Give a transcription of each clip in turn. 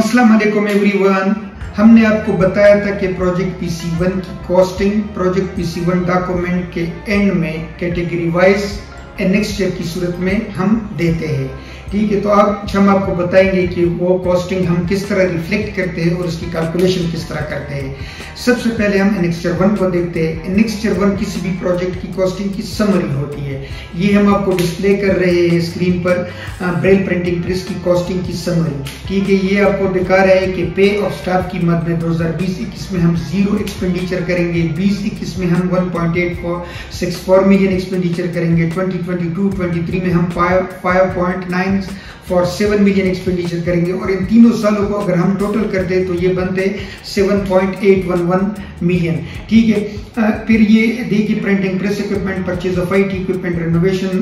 अस्सलाम वालेकुम एवरीवन हमने आपको बताया था कि प्रोजेक्ट पीसी वन की costing project PC one document के एंड में कैटेगरी वाइज एनेक्स्चर की सूरत में हम देते हैं। ठीक है तो अब हम आपको बताएँगे कि वो कॉस्टिंग हम किस तरह रिफ्लेक्ट करते हैं और उसकी कैलकुलेशन किस तरह करते हैं। सबसे पहले हम एनेक्स्चर वन को देखते हैं। एनेक्स्चर वन किसी भी प्रोजेक्ट की कॉस्टिंग की समरी होती है। ये हम आपको डिस्प्ले कर रहे हैं स्क्रीन पर ब्रेल प्रिंटिंग प्रेस की कॉस्टिंग की समरी ठीक है, ये आपको दिखा रहा है कि पे ऑफ़ स्टाफ की मद में 2020-21 में हम ज़ीरो एक्सपेंडिचर करेंगे। 20-21 में हम 1.864 मिलियन एक्सपेंडिचर करेंगे। 2022-23 में हम 5.9 फॉर सेवन मिलियन एक्सपेंडिचर करेंगे और इन तीनों सालों को अगर हम टोटल करते तो ये बनते 7.811 मिलियन ठीक है? फिर ये देखिए printing press equipment purchase of IT equipment renovation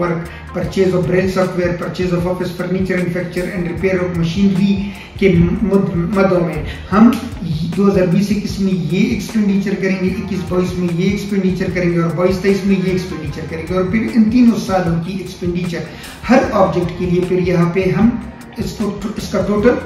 work purchase of Braille software purchase of office furniture manufacture and repair of machinery के मदों में। हम 2020-21 में ये एक्सपेंडिचर करेंगे 21-22 में ये एक्सपेंडिचर करेंगे और 22-23 में ये एक्सपेंडिचर करेंगे और फिर इन तीनों सालों की एक्सपेंडिचर हर ऑब्जेक्ट के लिए फिर यहाँ पे हम इसको, इसका टोटल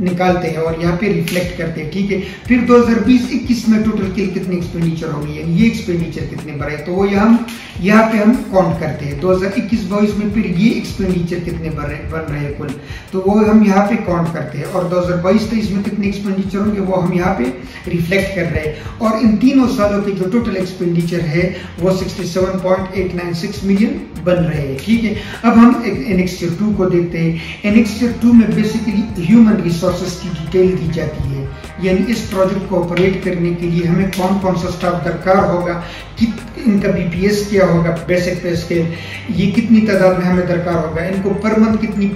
निकालते हैं और यहाँ पे रिफ्लेक्ट करते हैं, ठीक है? फिर 2020-21 में टोटल के कितने एक्सपेंडिचर होंगे? यानी ये एक्सपेंडिचर कितने बढ़े तो वो यहाँ यहाँ पे हम काउंट करते हैं। 2021-22 में फिर ये एक्सपेंडिचर कितने बन रहे हैं कुल? तो वो हम यहाँ पे काउंट करते हैं। और 2022-23 में कितने एक्सपेंडिचर होंगे, वो हम यहाँ पे रिफ्लेक्ट कर रहे हैं। और इन तीनों सालों के जो टोटल एक्सपेंडिचर है, वो सिक्सटी मिलियन बन रहे हैं, ठीक है? अब हम एनेक्सचर टू को देखते हैं। एनेक्सचर टू में बेसिकली ह्यूमन रिसोर्सेज की डिटेल दी जाती है। यानी इस प्रोजेक्ट को ऑपरेट करने के लिए हमें कौन कौन सा स्टाफ दरकार होगा कि इनका बीपीएस क्या होगा बेसिक पे स्केल ये कितनी तादाद में हमें दरकार होगा, इनको पर मंथ कितनी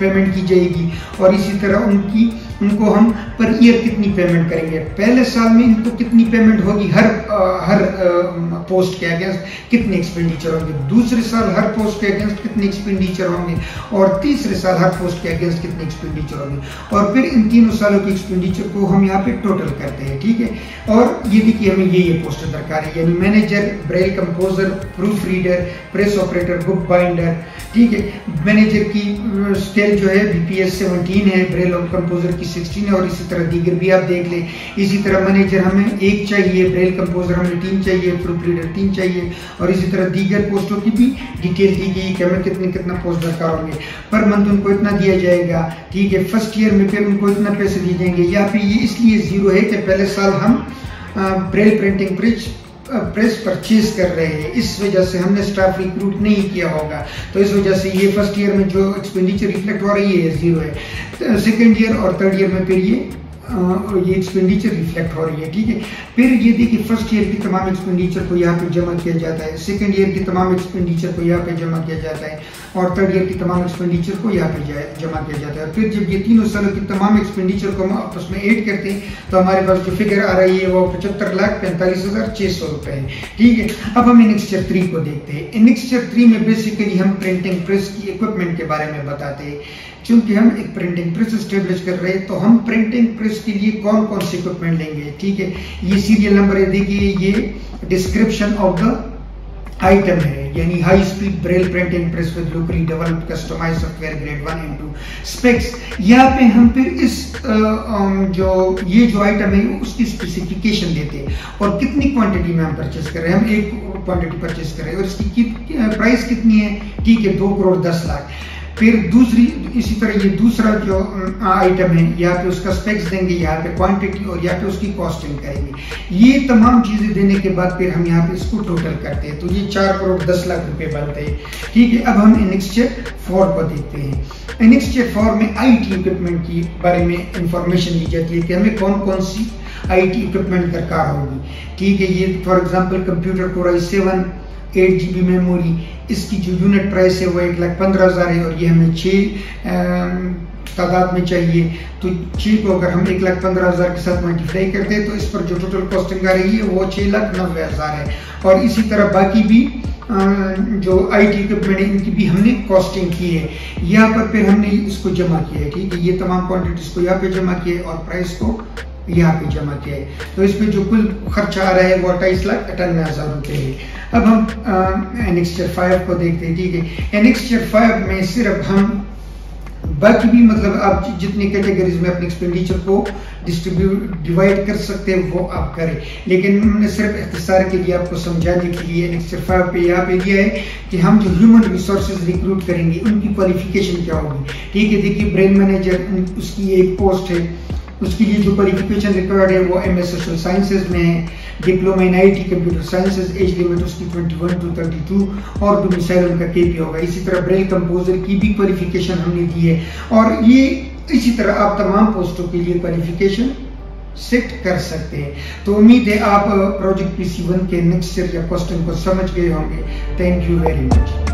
पेमेंट की जाएगी, और इसी तरह उनकी उनको हम पर ईयर कितनी पेमेंट करेंगे? पहले साल में इनको कितनी पेमेंट होगी? हर आ, हर आ, पोस्ट के अगेंस्ट कितने एक्सपेंडिचर होंगे? दूसरे साल हर पोस्ट के अगेंस्ट कितने एक्सपेंडिचर होंगे? और तीसरे साल हर पोस्ट के अगेंस्ट कितने एक्सपेंडिचर होंगे? और फिर इन तीनों सालों के एक्सपेंडिचर को हम यहाँ पे टोटल करते हैं ठीक है? और ये देखिए हमें ये ये पोस्ट दरकार है। यानी manager Braille composer proof reader press operator book binder ठीक है? मैनेजर की स्केल जो है बीपीएस सेवनटीन है ब्रेल कंपोजर की सिक्सटीन है और इसी तरह दीगर भी आप देख लें। इसी तरह मैनेजर हमें एक चाहिए ब्रेल कंपोजर हमें तीन चाहिए प्रूफ रीडर तीन चाहिए और इसी तरह दीगर पोस्टों की भी डिटेल दी गई कि हमें कितने कितना पोस्ट दरकार होंगे पर मंथ उनको इतना दिया जाएगा, ठीक है? फ़र्स्ट ईयर में फिर उनको इतना पैसे दिए जाएँगे। यहाँ पे ये इसलिए ज़ीरो है कि पहले साल हम Braille printing bridge press purchase कर रहे हैं। इस वजह से हमने स्टाफ रिक्रूट नहीं किया होगा। तो इस वजह से ये फ़र्स्ट ईयर में जो एक्सपेंडिचर रिफ्लेक्ट हो रही है ज़ीरो है। सेकेंड ईयर और थर्ड ईयर में फिर ये ये एक्सपेंडिचर रिफ्लेक्ट हो रही है, ठीक है? फिर ये देखिए फ़र्स्ट ईयर की तमाम एक्सपेंडिचर को यहाँ पे जमा किया जाता है। सेकेंड ईयर की तमाम एक्सपेंडिचर को यहाँ पे जमा किया जाता है और थर्ड ईयर की तमाम एक्सपेंडिचर को यहाँ पे जमा किया जाता है। फिर जब ये तीनों सालों की तमाम एक्सपेंडिचर को हम आपस में एड करते हैं तो हमारे पास जो फिगर आ रही है, वो पचहत्तर लाख पैंतालीस हज़ार छह सौ रुपए है, ठीक है? अब हम इनिक्सचर थ्री को देखते हैं। इनिक्सचर थ्री में बेसिकली हम प्रिंटिंग प्रेस की इक्विपमेंट के बारे में बताते हैं। चूँकि हम एक प्रिंटिंग प्रेस स्टेब्लिश कर रहे हैं तो हम प्रिंटिंग प्रेस के लिए कौन कौन से इक्विपमेंट लेंगे? ठीक है? ये सीरियल नंबर है, देखिए, ये डिस्क्रिप्शन ऑफ़ द आइटम है, यानी high speed Braille printing press with locally developed customize software grade one and two specs यहाँ पे हम फिर इस जो, ये जो आइटम है, उसकी स्पेसिफिकेशन देते हैं। और कितनी क्वांटिटी में हम परचेस कर रहे हैं? हम एक क्वांटिटी परचेस कर रहे हैं, और इसकी प्राइस कितनी है? ठीक है, दो करोड़ दस लाख। फिर दूसरी, इसी तरह ये दूसरा जो आइटम है यहाँ पे उसका स्पेक्स देंगे यहाँ पे क्वांटिटी और यहाँ पे उसकी कॉस्टिंग करेंगे। ये तमाम चीज़ें देने के बाद फिर हम यहाँ पे इसको टोटल करते हैं। तो ये चार करोड़ दस लाख रुपए बनते हैं। ठीक है, अब हम इनिक्सचर फोर को देखते हैं। इनिक्सचर फोर में आई इक्विपमेंट की बारे में इंफॉर्मेशन दी जाती है कि हमें कौन कौन सी आई टी इक्विपमेंट दरकार होगी। ठीक है, ये for example computer core i seven eight GB B memory इसकी जो यूनिट प्राइस है वो एक लाख पंद्रह हज़ार है और ये हमें छः तादाद में चाहिए। तो छः को अगर हम एक लाख पंद्रह हज़ार के साथ मल्टीप्लाई करते हैं तो इस पर जो टोटल कॉस्टिंग आ रही है, वो छः लाख नब्बे हज़ार है। और इसी तरह बाकी भी जो आई टी इक्विपमेंट है, इनकी भी हमने कॉस्टिंग की है। यहाँ पर फिर हमने इसको जमा किया है, ठीक है? ये तमाम क्वान्टिटीज को यहाँ पे जमा किया है और प्राइस को यहाँ पे जमा किया है। तो इसमें जो कुल खर्चा आ रहा है, वो अट्ठाईस लाख अठानवे हज़ार रुपए है। अब हम एनेक्सचर फाइव को देखते हैं, ठीक है। एनेक्सचर फाइव में सिर्फ़ हम बाकी भी मतलब आप जितने कैटेगरीज में अपने एक्सपेंडिचर को डिस्ट्रीब्यूट डिवाइड कर सकते हैं, वो आप करें। लेकिन हमने सिर्फ़ इख्तिसार के लिए आपको समझाने के लिए नेक्स्ट फाइव पे यहाँ पे दिया है कि हम जो ह्यूमन रिसोर्सेज रिक्रूट करेंगे, उनकी क्वालिफिकेशन क्या होगी। ठीक है, देखिए ब्रेन मैनेजर उसकी एक पोस्ट है। उसके लिए जो क्वालिफिकेशन रिक्वायर्ड है, वो एम एस सोशल साइंसेज में है diploma in I T computer sciences age limit उसकी 21 टू 32 और डोमिसाइल उनका के पी होगा। इसी तरह ब्रेल कंपोजर की भी क्वालिफिकेशन हमने दी है। और ये, इसी तरह आप तमाम पोस्टों के लिए क्वालिफिकेशन सेट कर सकते हैं। तो उम्मीद है आप प्रोजेक्ट पी सी वन के नेक्स्ट या क्वेश्चन को समझ गए होंगे। Thank you very much